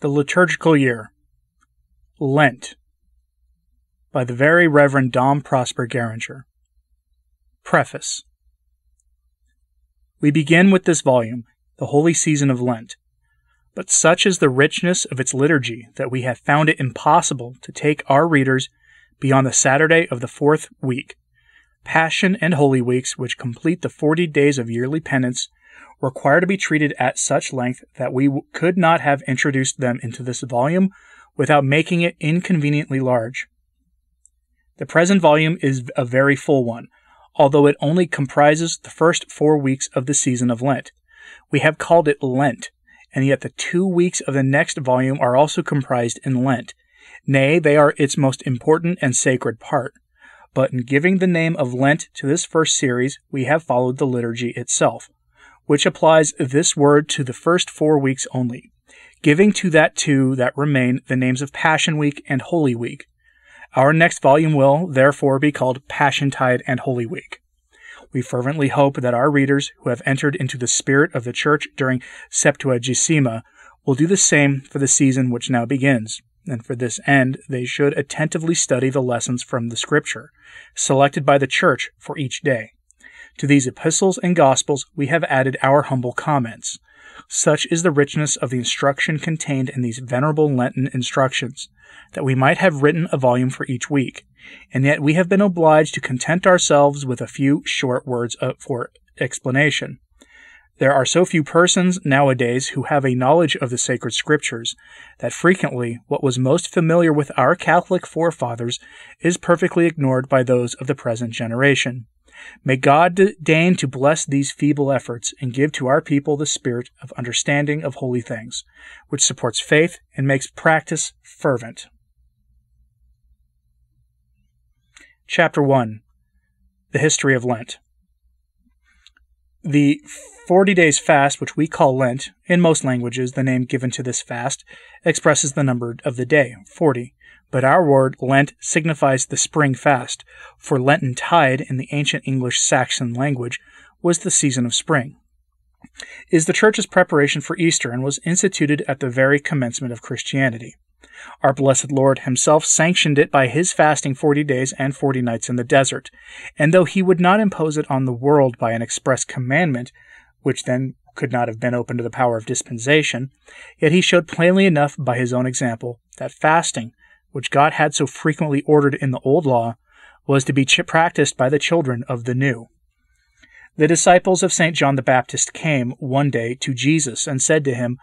The Liturgical Year Lent by the Very Reverend Dom Prosper Guéranger. Preface We begin with this volume, the holy season of Lent, but such is the richness of its liturgy that we have found it impossible to take our readers beyond the Saturday of the fourth week. Passion and Holy Weeks, which complete the forty days of yearly penance, require to be treated at such length that we w- could not have introduced them into this volume without making it inconveniently large. The present volume is a very full one, although it only comprises the first four weeks of the season of Lent. We have called it Lent, and yet the two weeks of the next volume are also comprised in Lent. Nay, they are its most important and sacred part. But in giving the name of Lent to this first series, we have followed the liturgy itself which applies this word to the first four weeks only, giving to that two that remain the names of Passion Week and Holy Week. Our next volume will, therefore, be called Passiontide and Holy Week. We fervently hope that our readers who have entered into the spirit of the Church during Septuagesima will do the same for the season which now begins, and for this end they should attentively study the lessons from the Scripture, selected by the Church for each day. To these epistles and gospels we have added our humble comments. Such is the richness of the instruction contained in these venerable Lenten instructions, that we might have written a volume for each week, and yet we have been obliged to content ourselves with a few short words for explanation. There are so few persons nowadays who have a knowledge of the sacred scriptures that frequently what was most familiar with our Catholic forefathers is perfectly ignored by those of the present generation. May God deign to bless these feeble efforts and give to our people the spirit of understanding of holy things, which supports faith and makes practice fervent. Chapter 1 The History of Lent. The 40 days fast, which we call Lent, in most languages, the name given to this fast, expresses the number of the day, 40, but our word Lent signifies the spring fast, for Lenten tide in the ancient English Saxon language was the season of spring. Is the Church's preparation for Easter and was instituted at the very commencement of Christianity. Our blessed Lord himself sanctioned it by his fasting forty days and forty nights in the desert, and though he would not impose it on the world by an express commandment, which then could not have been open to the power of dispensation, yet he showed plainly enough by his own example that fasting which God had so frequently ordered in the Old Law, was to be ch- practiced by the children of the New. The disciples of St. John the Baptist came one day to Jesus and said to him,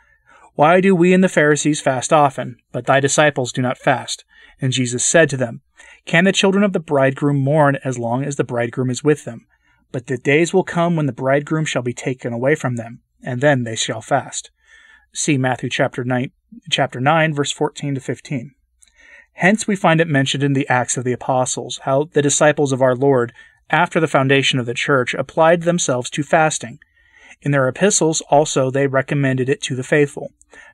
Why do we and the Pharisees fast often, but thy disciples do not fast? And Jesus said to them, Can the children of the bridegroom mourn as long as the bridegroom is with them? But the days will come when the bridegroom shall be taken away from them, and then they shall fast. See Matthew chapter 9, chapter 9 verse 14 to 15. Hence, we find it mentioned in the Acts of the Apostles how the disciples of our Lord, after the foundation of the church, applied themselves to fasting. In their epistles also they recommended it to the faithful,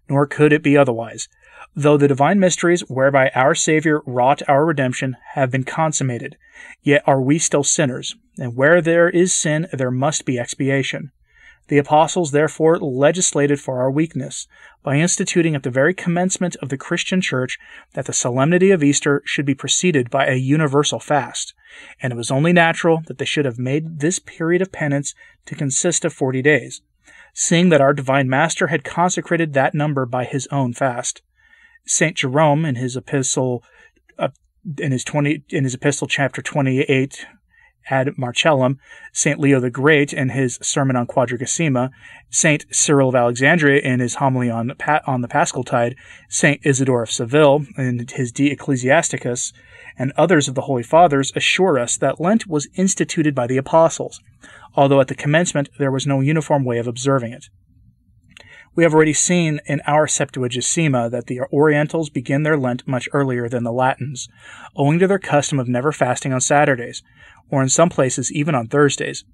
nor could it be otherwise. Though the divine mysteries whereby our Saviour wrought our redemption have been consummated, yet are we still sinners, and where there is sin there must be expiation. The apostles therefore legislated for our weakness, by instituting at the very commencement of the Christian Church that the solemnity of Easter should be preceded by a universal fast, and it was only natural that they should have made this period of penance to consist of forty days, seeing that our divine Master had consecrated that number by his own fast. Saint Jerome, in his epistle, uh, in his twenty, in his epistle, chapter twenty-eight, ad Marcellum, St. Leo the Great in his Sermon on Quadragesima, St. Cyril of Alexandria in his homily on, on the Paschal Tide, St. Isidore of Seville in his De Ecclesiasticus, and others of the Holy Fathers assure us that Lent was instituted by the Apostles, although at the commencement there was no uniform way of observing it. We have already seen in our Septuagesima that the Orientals begin their Lent much earlier than the Latins, owing to their custom of never fasting on Saturdays, or in some places even on Thursdays.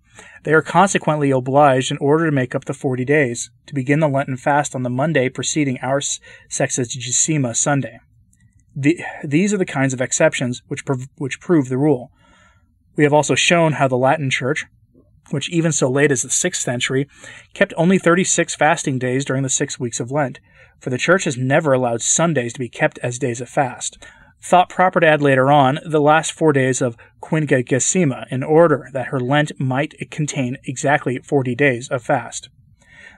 They are consequently obliged, in order to make up the forty days, to begin the Lenten fast on the Monday preceding our Sexagesima Sunday. The, these are the kinds of exceptions which, prov- which prove the rule. We have also shown how the Latin Church, which even so late as the 6th century kept only 36 fasting days during the six weeks of Lent, for the Church has never allowed Sundays to be kept as days of fast. Thought proper to add later on the last four days of Quinquagesima in order that her Lent might contain exactly 40 days of fast.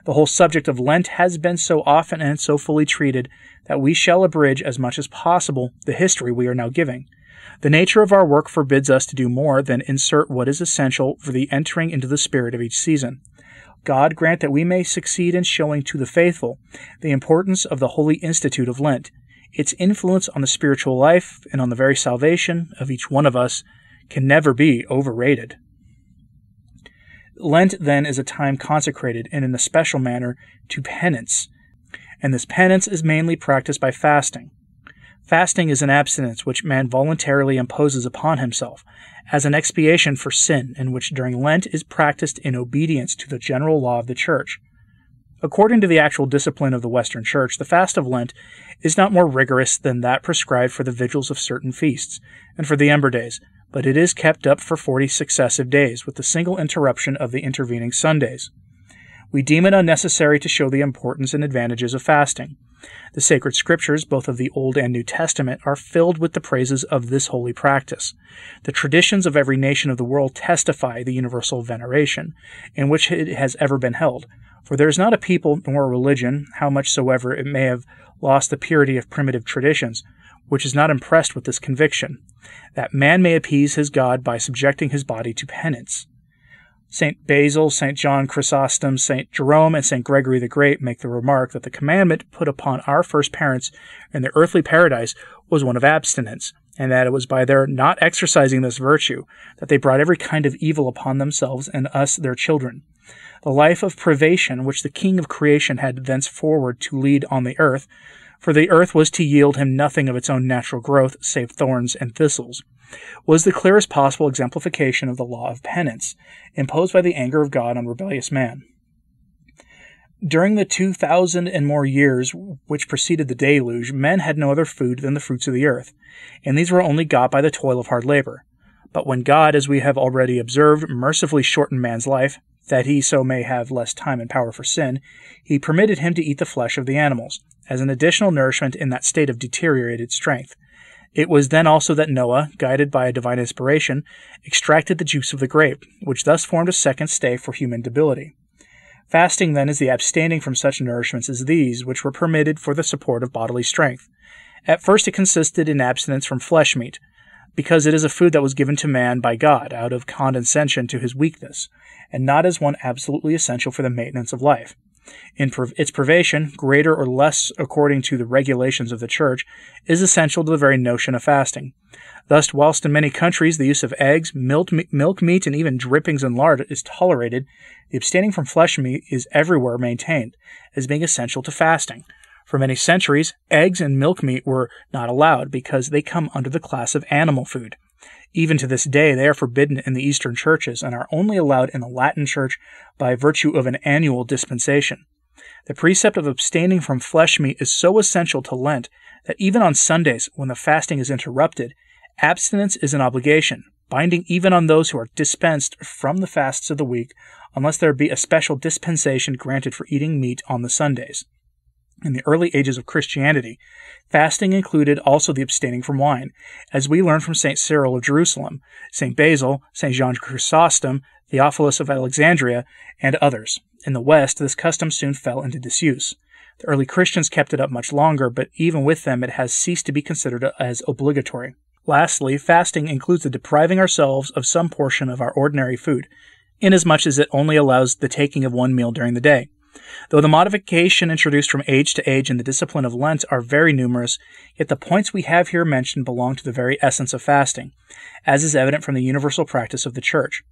The whole subject of Lent has been so often and so fully treated that we shall abridge as much as possible the history we are now giving. The nature of our work forbids us to do more than insert what is essential for the entering into the spirit of each season. God grant that we may succeed in showing to the faithful the importance of the holy institute of Lent. Its influence on the spiritual life and on the very salvation of each one of us can never be overrated. Lent, then, is a time consecrated, and in a special manner, to penance, and this penance is mainly practiced by fasting. Fasting is an abstinence which man voluntarily imposes upon himself as an expiation for sin, and which during Lent is practiced in obedience to the general law of the Church. According to the actual discipline of the Western Church, the fast of Lent is not more rigorous than that prescribed for the vigils of certain feasts and for the Ember Days, but it is kept up for forty successive days, with the single interruption of the intervening Sundays. We deem it unnecessary to show the importance and advantages of fasting. The sacred scriptures, both of the Old and New Testament, are filled with the praises of this holy practice. The traditions of every nation of the world testify the universal veneration in which it has ever been held. For there is not a people nor a religion, how much soever it may have lost the purity of primitive traditions, which is not impressed with this conviction, that man may appease his God by subjecting his body to penance. St. Basil, St. John Chrysostom, St. Jerome, and St. Gregory the Great make the remark that the commandment put upon our first parents in the earthly paradise was one of abstinence, and that it was by their not exercising this virtue that they brought every kind of evil upon themselves and us their children. The life of privation which the King of creation had thenceforward to lead on the earth, for the earth was to yield him nothing of its own natural growth save thorns and thistles was the clearest possible exemplification of the law of penance, imposed by the anger of God on rebellious man. During the two thousand and more years which preceded the deluge, men had no other food than the fruits of the earth, and these were only got by the toil of hard labor. But when God, as we have already observed, mercifully shortened man's life, that he so may have less time and power for sin, he permitted him to eat the flesh of the animals, as an additional nourishment in that state of deteriorated strength, it was then also that Noah, guided by a divine inspiration, extracted the juice of the grape, which thus formed a second stay for human debility. Fasting, then, is the abstaining from such nourishments as these, which were permitted for the support of bodily strength. At first, it consisted in abstinence from flesh meat, because it is a food that was given to man by God out of condescension to his weakness, and not as one absolutely essential for the maintenance of life. In its privation, greater or less according to the regulations of the Church, is essential to the very notion of fasting. Thus, whilst in many countries the use of eggs, milk, milk meat, and even drippings and lard is tolerated, the abstaining from flesh meat is everywhere maintained as being essential to fasting. For many centuries, eggs and milk meat were not allowed because they come under the class of animal food. Even to this day, they are forbidden in the Eastern churches and are only allowed in the Latin Church by virtue of an annual dispensation. The precept of abstaining from flesh meat is so essential to Lent that even on Sundays, when the fasting is interrupted, abstinence is an obligation, binding even on those who are dispensed from the fasts of the week, unless there be a special dispensation granted for eating meat on the Sundays. In the early ages of Christianity, fasting included also the abstaining from wine, as we learn from St. Cyril of Jerusalem, St. Basil, St. John Chrysostom, Theophilus of Alexandria, and others. In the West, this custom soon fell into disuse. The early Christians kept it up much longer, but even with them it has ceased to be considered as obligatory. Lastly, fasting includes the depriving ourselves of some portion of our ordinary food, inasmuch as it only allows the taking of one meal during the day. Though the modification introduced from age to age in the discipline of Lent are very numerous, yet the points we have here mentioned belong to the very essence of fasting, as is evident from the universal practice of the Church.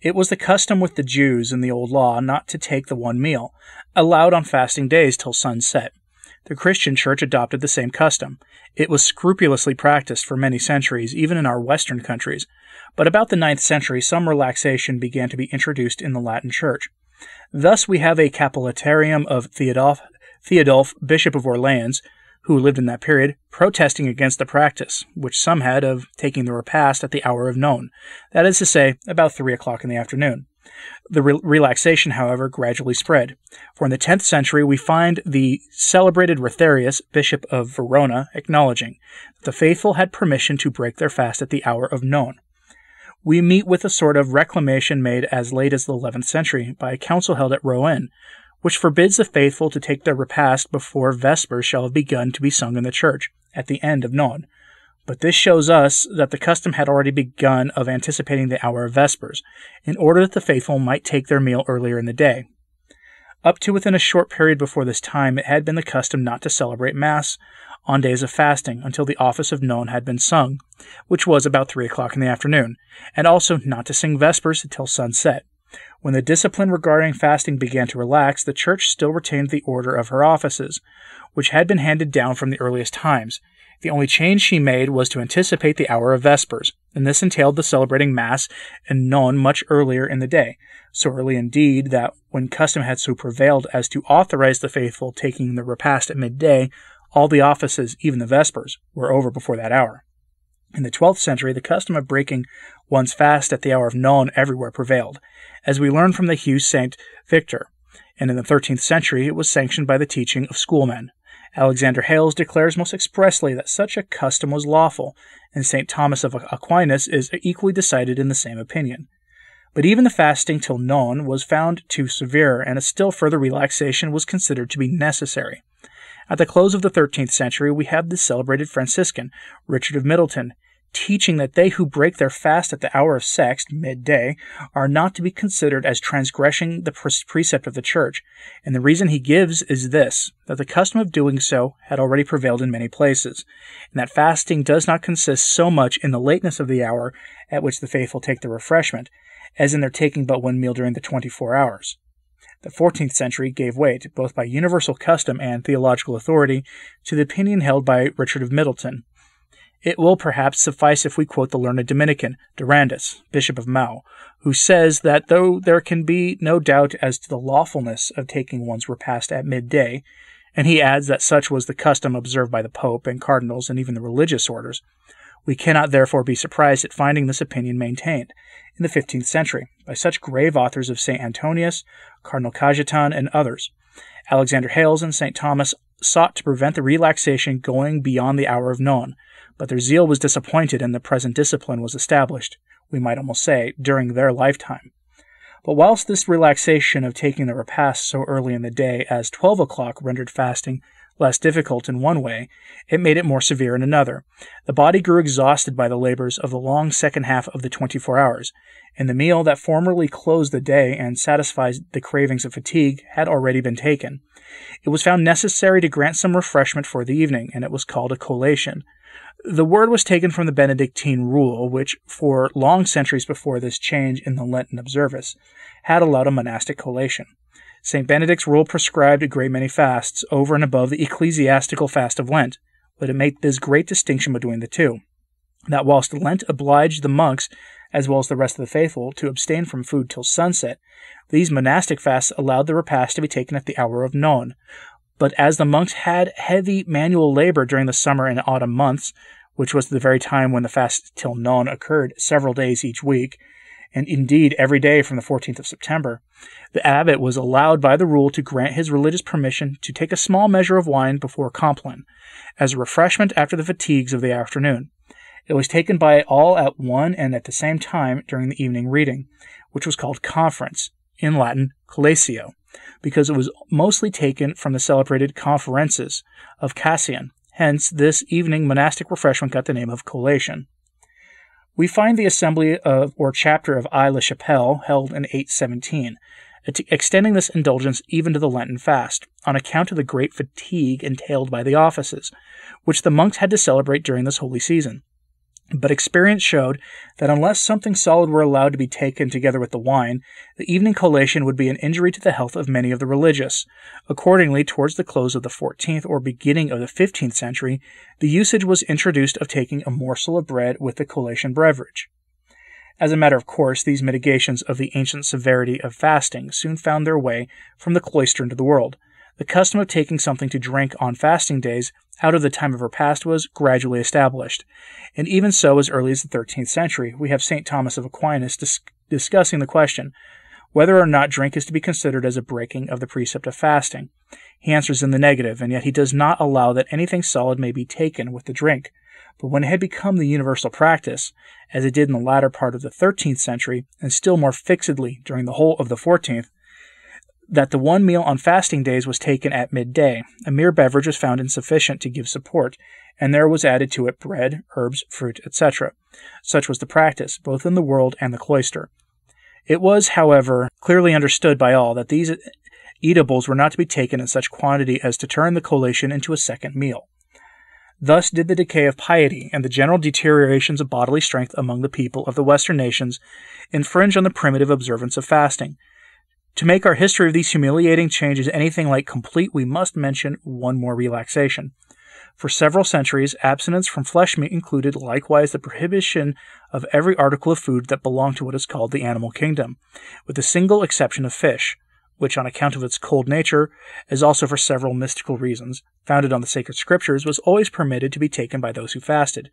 It was the custom with the Jews in the Old Law not to take the one meal, allowed on fasting days till sunset. The Christian Church adopted the same custom. It was scrupulously practiced for many centuries, even in our Western countries. But about the ninth century, some relaxation began to be introduced in the Latin Church. Thus we have a capillitarium of Theodulf, Bishop of Orleans, who lived in that period, protesting against the practice, which some had, of taking the repast at the hour of noon, that is to say, about three o'clock in the afternoon. The re- relaxation, however, gradually spread. For in the 10th century, we find the celebrated Rotharius, Bishop of Verona, acknowledging that the faithful had permission to break their fast at the hour of none. We meet with a sort of reclamation made as late as the 11th century by a council held at Rouen, which forbids the faithful to take their repast before Vespers shall have begun to be sung in the church, at the end of none. But this shows us that the custom had already begun of anticipating the hour of Vespers, in order that the faithful might take their meal earlier in the day. Up to within a short period before this time, it had been the custom not to celebrate Mass on days of fasting until the office of none had been sung, which was about three o'clock in the afternoon, and also not to sing Vespers until sunset. When the discipline regarding fasting began to relax, the Church still retained the order of her offices, which had been handed down from the earliest times, the only change she made was to anticipate the hour of Vespers, and this entailed the celebrating Mass and none much earlier in the day, so early indeed that when custom had so prevailed as to authorize the faithful taking the repast at midday, all the offices, even the Vespers, were over before that hour. In the twelfth century, the custom of breaking one's fast at the hour of none everywhere prevailed, as we learn from the Hugh Saint Victor, and in the thirteenth century it was sanctioned by the teaching of schoolmen. Alexander Hales declares most expressly that such a custom was lawful, and St. Thomas of Aquinas is equally decided in the same opinion. But even the fasting till none was found too severe, and a still further relaxation was considered to be necessary. At the close of the 13th century, we have the celebrated Franciscan, Richard of Middleton, teaching that they who break their fast at the hour of sext, midday, are not to be considered as transgressing the precept of the church. And the reason he gives is this that the custom of doing so had already prevailed in many places, and that fasting does not consist so much in the lateness of the hour at which the faithful take their refreshment, as in their taking but one meal during the twenty four hours. The 14th century gave weight, both by universal custom and theological authority, to the opinion held by Richard of Middleton, it will perhaps suffice if we quote the learned Dominican, Durandus, Bishop of Meaux, who says that though there can be no doubt as to the lawfulness of taking one's repast at midday, and he adds that such was the custom observed by the Pope and cardinals and even the religious orders, we cannot therefore be surprised at finding this opinion maintained in the fifteenth century by such grave authors as St. Antonius, Cardinal Cajetan, and others. Alexander Hales and St. Thomas sought to prevent the relaxation going beyond the hour of noon, but their zeal was disappointed and the present discipline was established, we might almost say, during their lifetime. But whilst this relaxation of taking the repast so early in the day as twelve o'clock rendered fasting less difficult in one way, it made it more severe in another. The body grew exhausted by the labors of the long second half of the twenty four hours, and the meal that formerly closed the day and satisfied the cravings of fatigue had already been taken. It was found necessary to grant some refreshment for the evening, and it was called a collation. The word was taken from the Benedictine rule, which, for long centuries before this change in the Lenten observance, had allowed a monastic collation. St. Benedict's rule prescribed a great many fasts over and above the ecclesiastical fast of Lent, but it made this great distinction between the two that whilst Lent obliged the monks, as well as the rest of the faithful, to abstain from food till sunset, these monastic fasts allowed the repast to be taken at the hour of none, but as the monks had heavy manual labor during the summer and autumn months, which was the very time when the fast till none occurred several days each week, and indeed every day from the 14th of September, the abbot was allowed by the rule to grant his religious permission to take a small measure of wine before Compline, as a refreshment after the fatigues of the afternoon. It was taken by all at one and at the same time during the evening reading, which was called conference, in Latin collatio because it was mostly taken from the celebrated conferences of Cassian. Hence, this evening monastic refreshment got the name of collation. We find the assembly of or chapter of Aix la Chapelle held in 817, extending this indulgence even to the Lenten fast, on account of the great fatigue entailed by the offices, which the monks had to celebrate during this holy season. But experience showed that unless something solid were allowed to be taken together with the wine, the evening collation would be an injury to the health of many of the religious. Accordingly, towards the close of the 14th or beginning of the 15th century, the usage was introduced of taking a morsel of bread with the collation beverage. As a matter of course, these mitigations of the ancient severity of fasting soon found their way from the cloister into the world. The custom of taking something to drink on fasting days out of the time of repast was gradually established. And even so, as early as the 13th century, we have St. Thomas of Aquinas dis- discussing the question whether or not drink is to be considered as a breaking of the precept of fasting. He answers in the negative, and yet he does not allow that anything solid may be taken with the drink. But when it had become the universal practice, as it did in the latter part of the 13th century, and still more fixedly during the whole of the 14th, that the one meal on fasting days was taken at midday, a mere beverage was found insufficient to give support, and there was added to it bread, herbs, fruit, etc. Such was the practice, both in the world and the cloister. It was, however, clearly understood by all that these eatables were not to be taken in such quantity as to turn the collation into a second meal. Thus did the decay of piety and the general deteriorations of bodily strength among the people of the Western nations infringe on the primitive observance of fasting. To make our history of these humiliating changes anything like complete, we must mention one more relaxation. For several centuries, abstinence from flesh meat included likewise the prohibition of every article of food that belonged to what is called the animal kingdom, with the single exception of fish which, on account of its cold nature, as also for several mystical reasons, founded on the sacred scriptures, was always permitted to be taken by those who fasted.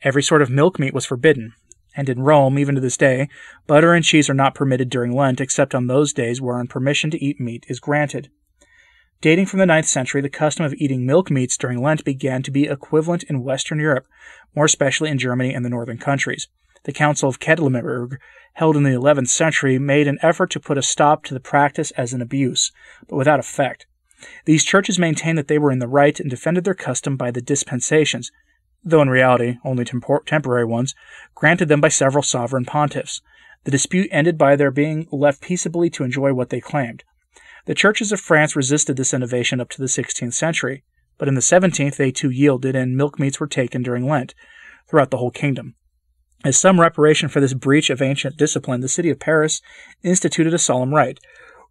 Every sort of milk meat was forbidden, and in Rome, even to this day, butter and cheese are not permitted during Lent except on those days whereon permission to eat meat is granted. Dating from the ninth century, the custom of eating milk meats during Lent began to be equivalent in Western Europe, more especially in Germany and the northern countries. The Council of Quedlinburg held in the 11th century, made an effort to put a stop to the practice as an abuse, but without effect. These churches maintained that they were in the right and defended their custom by the dispensations, though in reality only tempor- temporary ones, granted them by several sovereign pontiffs. The dispute ended by their being left peaceably to enjoy what they claimed. The churches of France resisted this innovation up to the 16th century, but in the 17th they too yielded, and milk meats were taken during Lent throughout the whole kingdom. As some reparation for this breach of ancient discipline, the city of Paris instituted a solemn rite,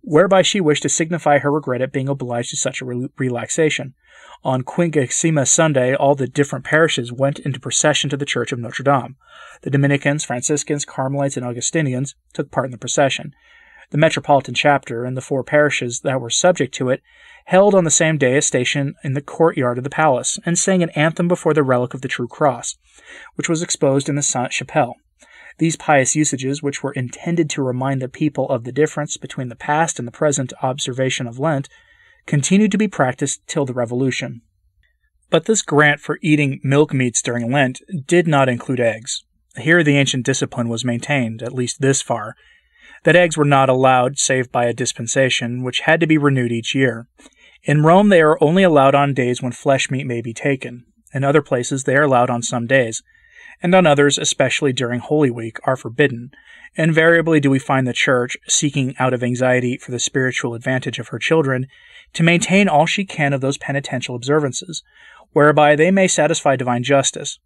whereby she wished to signify her regret at being obliged to such a re- relaxation. On Quinquagesima Sunday, all the different parishes went into procession to the church of Notre Dame. The Dominicans, Franciscans, Carmelites, and Augustinians took part in the procession. The metropolitan chapter and the four parishes that were subject to it held on the same day a station in the courtyard of the palace, and sang an anthem before the relic of the true cross, which was exposed in the Sainte Chapelle. These pious usages, which were intended to remind the people of the difference between the past and the present observation of Lent, continued to be practiced till the Revolution. But this grant for eating milk meats during Lent did not include eggs. Here the ancient discipline was maintained, at least this far, that eggs were not allowed save by a dispensation, which had to be renewed each year. In Rome, they are only allowed on days when flesh meat may be taken. In other places, they are allowed on some days, and on others, especially during Holy Week, are forbidden. Invariably do we find the Church, seeking out of anxiety for the spiritual advantage of her children, to maintain all she can of those penitential observances, whereby they may satisfy divine justice.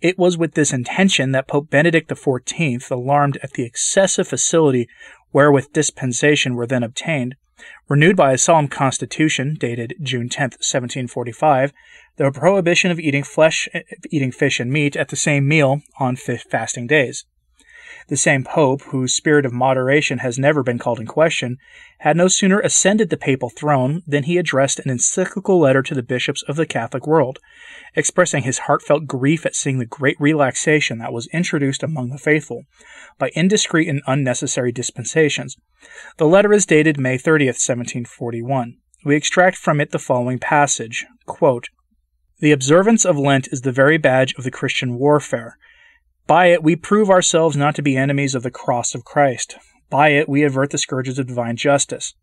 It was with this intention that Pope Benedict XIV, alarmed at the excessive facility wherewith dispensation were then obtained, renewed by a solemn constitution dated June 10, 1745, the prohibition of eating flesh, eating fish and meat at the same meal on fasting days. The same pope, whose spirit of moderation has never been called in question, had no sooner ascended the papal throne than he addressed an encyclical letter to the bishops of the Catholic world, expressing his heartfelt grief at seeing the great relaxation that was introduced among the faithful by indiscreet and unnecessary dispensations. The letter is dated May 30th, 1741. We extract from it the following passage quote, The observance of Lent is the very badge of the Christian warfare. By it we prove ourselves not to be enemies of the cross of Christ. By it we avert the scourges of divine justice.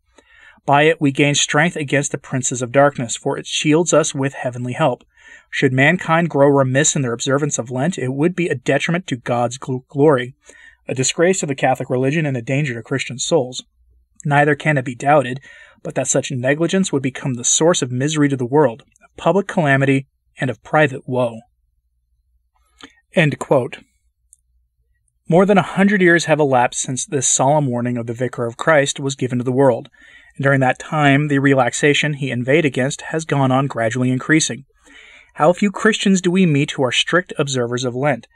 By it we gain strength against the princes of darkness, for it shields us with heavenly help. Should mankind grow remiss in their observance of Lent, it would be a detriment to God's gl- glory, a disgrace to the Catholic religion, and a danger to Christian souls. Neither can it be doubted but that such negligence would become the source of misery to the world, of public calamity, and of private woe. More than a hundred years have elapsed since this solemn warning of the Vicar of Christ was given to the world, and during that time the relaxation he inveighed against has gone on gradually increasing. How few Christians do we meet who are strict observers of Lent,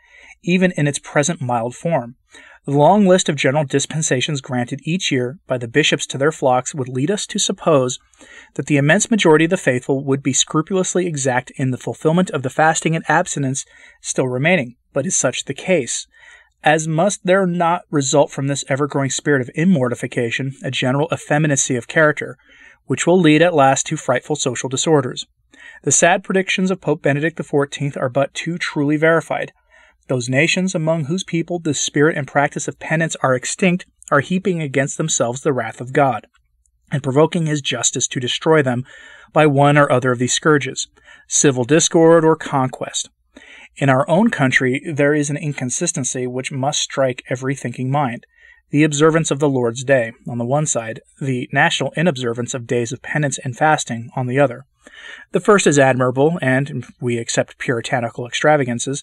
even in its present mild form? The long list of general dispensations granted each year by the bishops to their flocks would lead us to suppose that the immense majority of the faithful would be scrupulously exact in the fulfillment of the fasting and abstinence still remaining. But is such the case? As must there not result from this ever growing spirit of immortification a general effeminacy of character, which will lead at last to frightful social disorders. The sad predictions of Pope Benedict XIV are but too truly verified. Those nations among whose people the spirit and practice of penance are extinct are heaping against themselves the wrath of God, and provoking his justice to destroy them by one or other of these scourges civil discord or conquest. In our own country, there is an inconsistency which must strike every thinking mind. The observance of the Lord's Day, on the one side, the national inobservance of days of penance and fasting, on the other. The first is admirable, and, if we accept puritanical extravagances,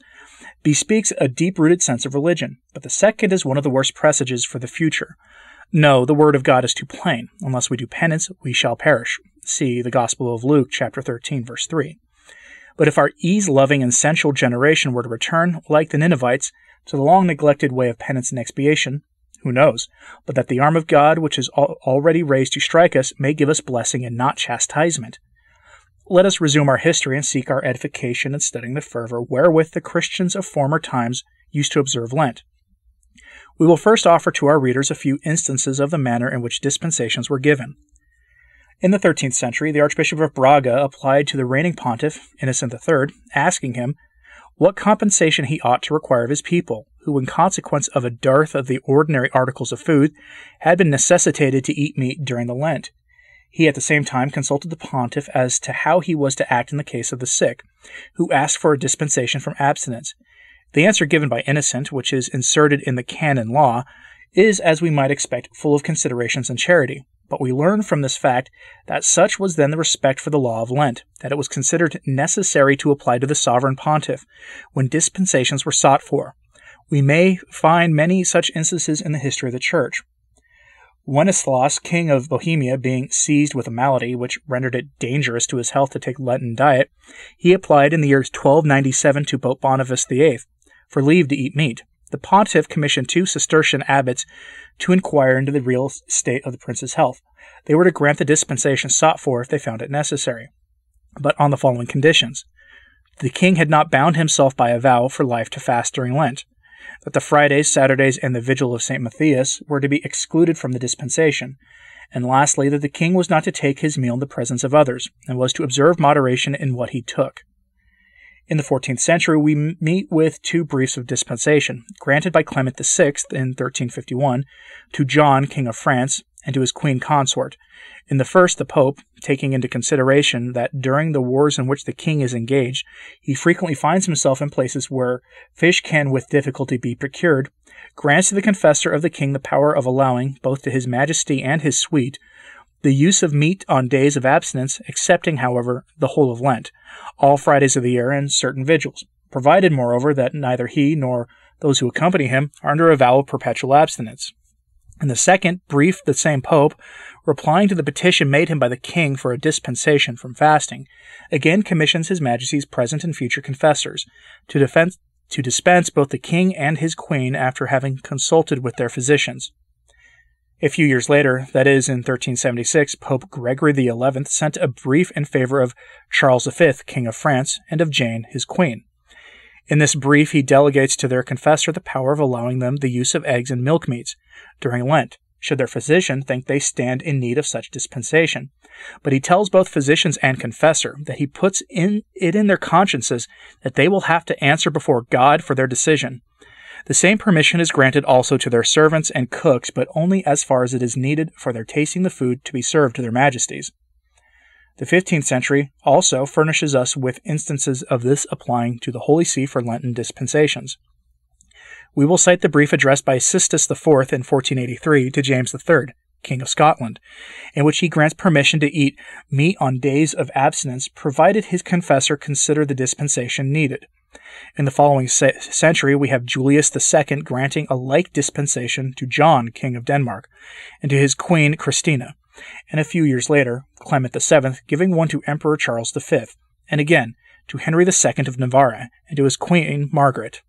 bespeaks a deep rooted sense of religion, but the second is one of the worst presages for the future. No, the word of God is too plain. Unless we do penance, we shall perish. See the Gospel of Luke, chapter 13, verse 3. But if our ease loving and sensual generation were to return, like the Ninevites, to the long neglected way of penance and expiation, who knows, but that the arm of God, which is already raised to strike us, may give us blessing and not chastisement. Let us resume our history and seek our edification in studying the fervor wherewith the Christians of former times used to observe Lent. We will first offer to our readers a few instances of the manner in which dispensations were given. In the 13th century, the Archbishop of Braga applied to the reigning pontiff, Innocent III, asking him what compensation he ought to require of his people, who, in consequence of a dearth of the ordinary articles of food, had been necessitated to eat meat during the Lent. He at the same time consulted the pontiff as to how he was to act in the case of the sick, who asked for a dispensation from abstinence. The answer given by Innocent, which is inserted in the canon law, is, as we might expect, full of considerations and charity. But we learn from this fact that such was then the respect for the law of Lent, that it was considered necessary to apply to the sovereign pontiff when dispensations were sought for. We may find many such instances in the history of the Church. Wenceslaus, king of Bohemia, being seized with a malady which rendered it dangerous to his health to take Lenten diet, he applied in the year 1297 to Pope Boniface VIII for leave to eat meat. The pontiff commissioned two Cistercian abbots to inquire into the real state of the prince's health. They were to grant the dispensation sought for if they found it necessary, but on the following conditions. The king had not bound himself by a vow for life to fast during Lent, that the Fridays, Saturdays, and the Vigil of St. Matthias were to be excluded from the dispensation, and lastly, that the king was not to take his meal in the presence of others, and was to observe moderation in what he took. In the 14th century, we meet with two briefs of dispensation, granted by Clement VI in 1351 to John, King of France, and to his queen consort. In the first, the Pope, taking into consideration that during the wars in which the king is engaged, he frequently finds himself in places where fish can with difficulty be procured, grants to the confessor of the king the power of allowing, both to his majesty and his suite, the use of meat on days of abstinence, excepting, however, the whole of Lent, all Fridays of the year, and certain vigils, provided, moreover, that neither he nor those who accompany him are under a vow of perpetual abstinence. In the second brief, the same Pope, replying to the petition made him by the king for a dispensation from fasting, again commissions his Majesty's present and future confessors to, defend, to dispense both the king and his queen after having consulted with their physicians. A few years later, that is in 1376, Pope Gregory XI sent a brief in favor of Charles V, King of France, and of Jane, his queen. In this brief, he delegates to their confessor the power of allowing them the use of eggs and milk meats during Lent, should their physician think they stand in need of such dispensation. But he tells both physicians and confessor that he puts in it in their consciences that they will have to answer before God for their decision, the same permission is granted also to their servants and cooks, but only as far as it is needed for their tasting the food to be served to their majesties. The 15th century also furnishes us with instances of this applying to the Holy See for Lenten dispensations. We will cite the brief addressed by Sixtus IV in 1483 to James III, King of Scotland, in which he grants permission to eat meat on days of abstinence provided his confessor consider the dispensation needed. In the following se- century, we have Julius II granting a like dispensation to John, King of Denmark, and to his queen Christina, and a few years later, Clement VII giving one to Emperor Charles V, and again to Henry II of Navarre and to his queen Margaret.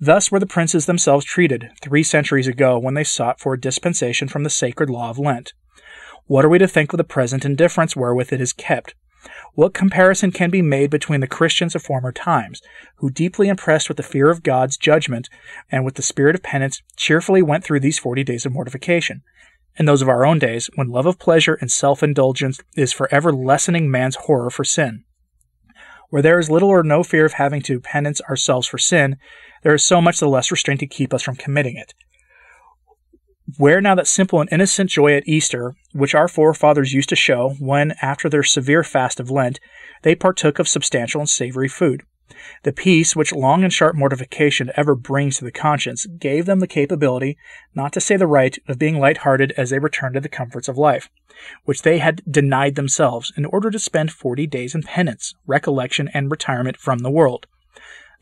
Thus were the princes themselves treated three centuries ago when they sought for a dispensation from the sacred law of Lent. What are we to think of the present indifference wherewith it is kept? What comparison can be made between the Christians of former times, who, deeply impressed with the fear of God's judgment and with the spirit of penance, cheerfully went through these forty days of mortification, and those of our own days, when love of pleasure and self indulgence is forever lessening man's horror for sin? Where there is little or no fear of having to penance ourselves for sin, there is so much the less restraint to keep us from committing it. Where now that simple and innocent joy at Easter, which our forefathers used to show when, after their severe fast of Lent, they partook of substantial and savory food. The peace which long and sharp mortification ever brings to the conscience gave them the capability, not to say the right, of being light-hearted as they returned to the comforts of life, which they had denied themselves in order to spend forty days in penance, recollection, and retirement from the world.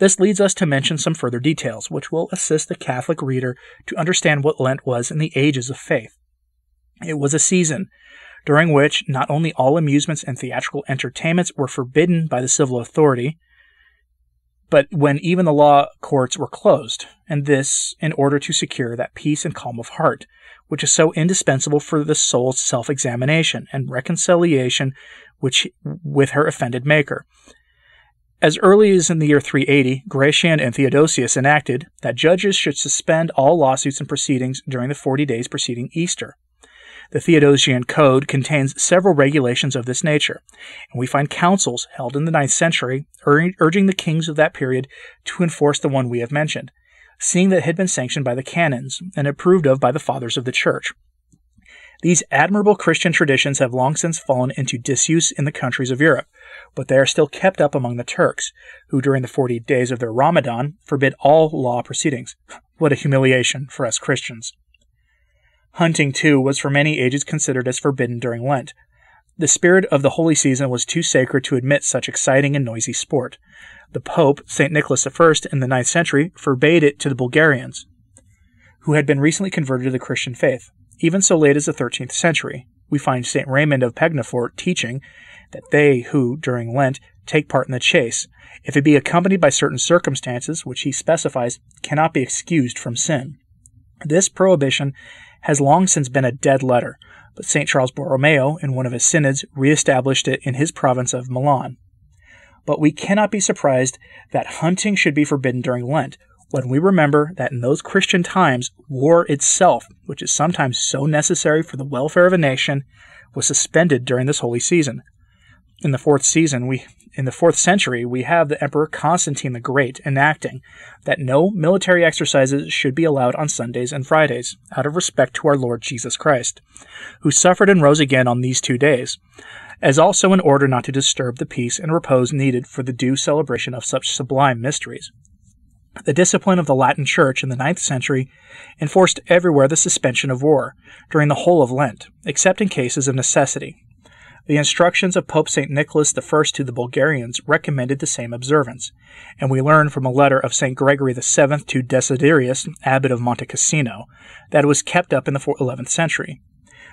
This leads us to mention some further details, which will assist the Catholic reader to understand what Lent was in the ages of faith. It was a season during which not only all amusements and theatrical entertainments were forbidden by the civil authority, but when even the law courts were closed, and this in order to secure that peace and calm of heart, which is so indispensable for the soul's self examination and reconciliation which, with her offended Maker. As early as in the year 380, Gratian and Theodosius enacted that judges should suspend all lawsuits and proceedings during the 40 days preceding Easter. The Theodosian Code contains several regulations of this nature, and we find councils held in the ninth century ur- urging the kings of that period to enforce the one we have mentioned, seeing that it had been sanctioned by the canons and approved of by the fathers of the Church. These admirable Christian traditions have long since fallen into disuse in the countries of Europe, but they are still kept up among the Turks, who during the forty days of their Ramadan forbid all law proceedings. What a humiliation for us Christians. Hunting, too, was for many ages considered as forbidden during Lent. The spirit of the holy season was too sacred to admit such exciting and noisy sport. The Pope, St. Nicholas I, in the ninth century, forbade it to the Bulgarians, who had been recently converted to the Christian faith. Even so late as the 13th century, we find St. Raymond of Pegnafort teaching that they who, during Lent, take part in the chase, if it be accompanied by certain circumstances which he specifies, cannot be excused from sin. This prohibition has long since been a dead letter, but St. Charles Borromeo, in one of his synods, re-established it in his province of Milan. But we cannot be surprised that hunting should be forbidden during Lent, when we remember that in those Christian times, war itself, which is sometimes so necessary for the welfare of a nation, was suspended during this holy season. In the fourth season, we in the fourth century, we have the Emperor Constantine the Great enacting that no military exercises should be allowed on Sundays and Fridays, out of respect to our Lord Jesus Christ, who suffered and rose again on these two days, as also in order not to disturb the peace and repose needed for the due celebration of such sublime mysteries. The discipline of the Latin Church in the ninth century enforced everywhere the suspension of war during the whole of Lent, except in cases of necessity. The instructions of Pope St. Nicholas I to the Bulgarians recommended the same observance, and we learn from a letter of St. Gregory VII to Desiderius, abbot of Monte Cassino, that it was kept up in the 11th century.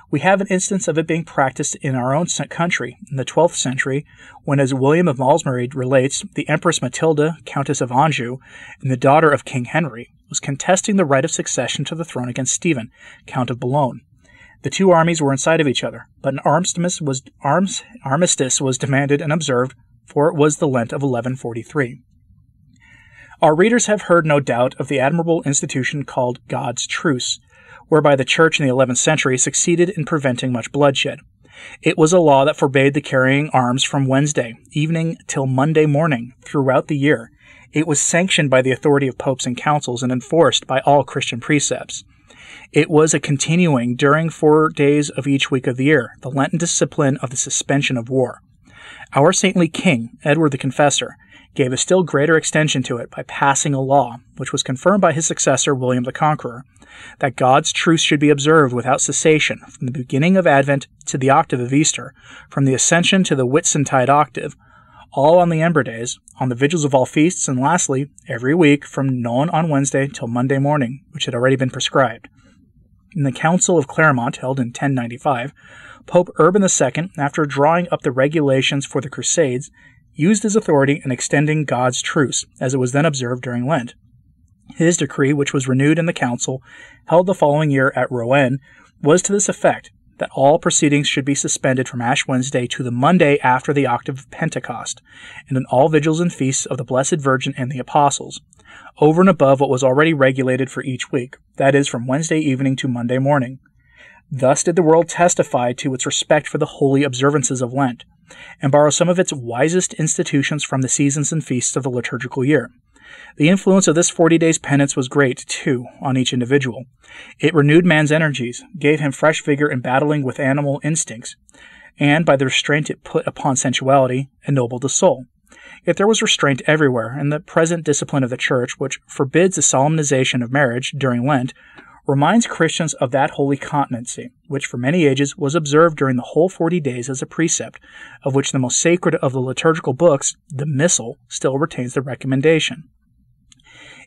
We have an instance of it being practiced in our own country in the 12th century, when, as William of Malmesbury relates, the Empress Matilda, Countess of Anjou, and the daughter of King Henry, was contesting the right of succession to the throne against Stephen, Count of Boulogne. The two armies were inside of each other, but an armistice was, arms, armistice was demanded and observed, for it was the Lent of 1143. Our readers have heard, no doubt, of the admirable institution called God's Truce, whereby the Church in the 11th century succeeded in preventing much bloodshed. It was a law that forbade the carrying arms from Wednesday evening till Monday morning throughout the year. It was sanctioned by the authority of popes and councils and enforced by all Christian precepts. It was a continuing during four days of each week of the year, the Lenten discipline of the suspension of war. Our saintly king, Edward the Confessor, gave a still greater extension to it by passing a law, which was confirmed by his successor, William the Conqueror, that God's truce should be observed without cessation from the beginning of Advent to the octave of Easter, from the Ascension to the Whitsuntide octave, all on the Ember days, on the vigils of all feasts, and lastly, every week from noon on Wednesday till Monday morning, which had already been prescribed. In the Council of Clermont, held in 1095, Pope Urban II, after drawing up the regulations for the Crusades, used his authority in extending God's truce, as it was then observed during Lent. His decree, which was renewed in the council, held the following year at Rouen, was to this effect that all proceedings should be suspended from Ash Wednesday to the Monday after the octave of Pentecost, and in all vigils and feasts of the Blessed Virgin and the Apostles, over and above what was already regulated for each week, that is, from Wednesday evening to Monday morning. Thus did the world testify to its respect for the holy observances of Lent, and borrow some of its wisest institutions from the seasons and feasts of the liturgical year. The influence of this 40 days penance was great, too, on each individual. It renewed man's energies, gave him fresh vigor in battling with animal instincts, and, by the restraint it put upon sensuality, ennobled the soul. Yet there was restraint everywhere, and the present discipline of the Church, which forbids the solemnization of marriage during Lent, reminds Christians of that holy continency, which for many ages was observed during the whole forty days as a precept, of which the most sacred of the liturgical books, the Missal, still retains the recommendation.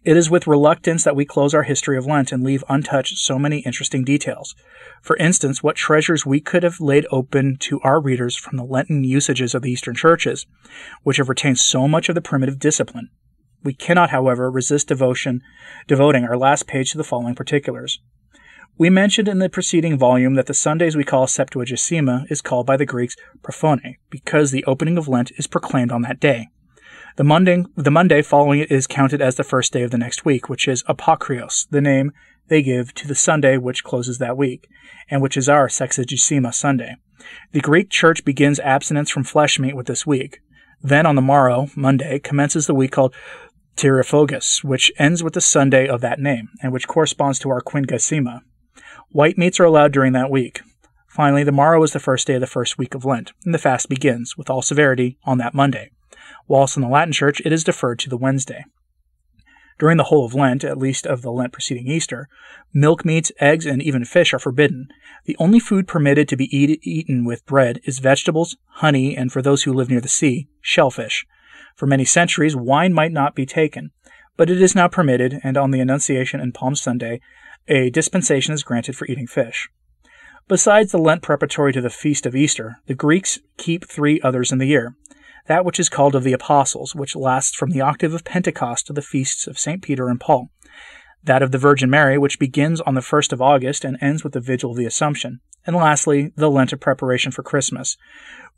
It is with reluctance that we close our history of Lent and leave untouched so many interesting details. For instance, what treasures we could have laid open to our readers from the Lenten usages of the Eastern churches, which have retained so much of the primitive discipline. We cannot, however, resist devotion, devoting our last page to the following particulars. We mentioned in the preceding volume that the Sundays we call Septuagesima is called by the Greeks prophone, because the opening of Lent is proclaimed on that day. The Monday, the Monday following it is counted as the first day of the next week, which is Apocreos, the name they give to the Sunday which closes that week, and which is our Sexagesima Sunday. The Greek Church begins abstinence from flesh meat with this week. Then on the morrow, Monday, commences the week called Tyrophagos, which ends with the Sunday of that name, and which corresponds to our Quinquagesima. White meats are allowed during that week. Finally, the morrow is the first day of the first week of Lent, and the fast begins, with all severity, on that Monday, whilst in the Latin Church it is deferred to the Wednesday. During the whole of Lent, at least of the Lent preceding Easter, milk meats, eggs, and even fish are forbidden. The only food permitted to be eat- eaten with bread is vegetables, honey, and for those who live near the sea, shellfish. For many centuries, wine might not be taken, but it is now permitted, and on the Annunciation and Palm Sunday, a dispensation is granted for eating fish. Besides the Lent preparatory to the feast of Easter, the Greeks keep three others in the year. That which is called of the Apostles, which lasts from the octave of Pentecost to the feasts of St. Peter and Paul. That of the Virgin Mary, which begins on the 1st of August and ends with the Vigil of the Assumption. And lastly, the Lent of preparation for Christmas,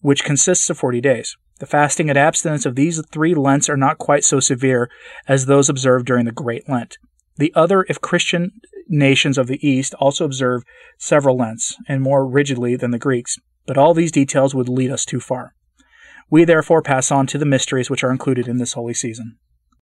which consists of 40 days. The fasting and abstinence of these three Lents are not quite so severe as those observed during the Great Lent. The other, if Christian nations of the East also observe several Lents, and more rigidly than the Greeks, but all these details would lead us too far. We therefore pass on to the mysteries which are included in this holy season.